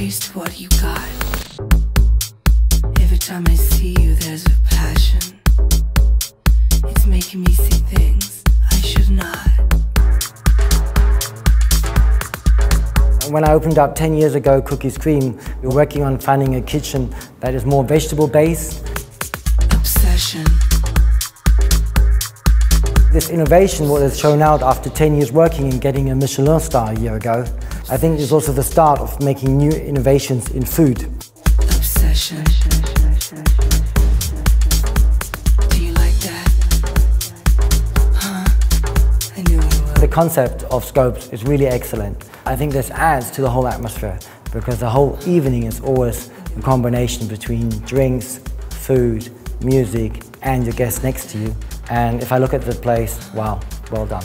taste what you got. Every time I see you, there's a passion. It's making me see things I should not. When I opened up 10 years ago Cookies Cream, we were working on finding a kitchen that is more vegetable based. Obsession. This innovation, what has shown out after 10 years working and getting a Michelin star a year ago, I think it's also the start of making new innovations in food. Obsession. Do you like that? Huh? I knew you would. The concept of scopes is really excellent. I think this adds to the whole atmosphere because the whole evening is always a combination between drinks, food, music and your guests next to you. And if I look at the place, wow, well done.